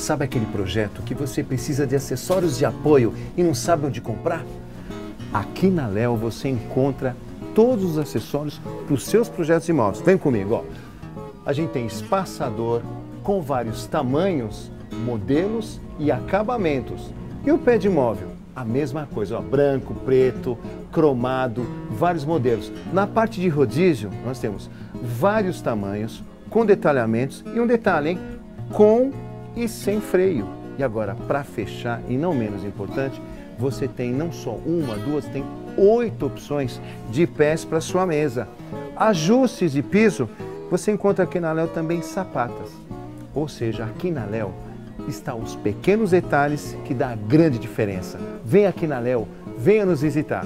Sabe aquele projeto que você precisa de acessórios de apoio e não sabe onde comprar? Aqui na Léo você encontra todos os acessórios para os seus projetos de imóveis. Vem comigo, ó. A gente tem espaçador com vários tamanhos, modelos e acabamentos. E o pé de móvel? A mesma coisa, ó, branco, preto, cromado, vários modelos. Na parte de rodízio, nós temos vários tamanhos, com detalhamentos e um detalhe, hein? Com e sem freio. E agora, para fechar, e não menos importante, você tem não só uma, duas, tem oito opções de pés para sua mesa. Ajustes de piso, você encontra aqui na Léo também sapatas. Ou seja, aqui na Léo está os pequenos detalhes que dá a grande diferença. Vem aqui na Léo, venha nos visitar.